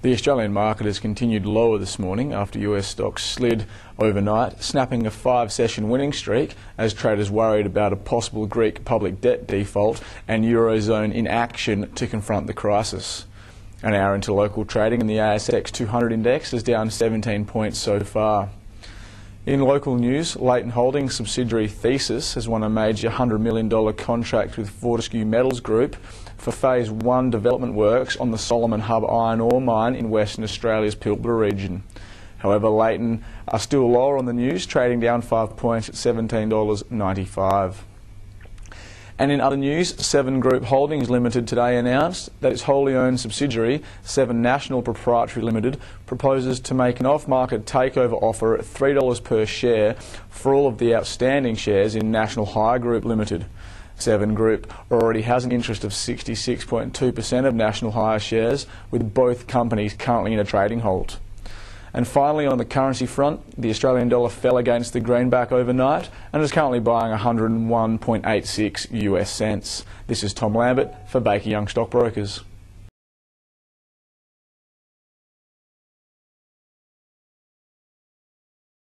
The Australian market has continued lower this morning after US stocks slid overnight, snapping a five session winning streak as traders worried about a possible Greek public debt default and Eurozone inaction to confront the crisis. An hour into local trading and the ASX 200 index is down 17 points so far. In local news, Leighton Holdings subsidiary Thiess has won a major $100 million contract with Fortescue Metals Group for Phase 1 development works on the Solomon Hub iron ore mine in Western Australia's Pilbara region. However, Leighton are still lower on the news, trading down 5 points at $17.95. And in other news, Seven Group Holdings Limited today announced that its wholly owned subsidiary, Seven National Proprietary Limited, proposes to make an off market takeover offer at $3 per share for all of the outstanding shares in National Hire Group Limited. Seven Group already has an interest of 66.2% of National Hire shares, with both companies currently in a trading halt. And finally, on the currency front, the Australian dollar fell against the greenback overnight and is currently buying 101.86 US cents. This is Tom Lambert for Baker Young Stockbrokers.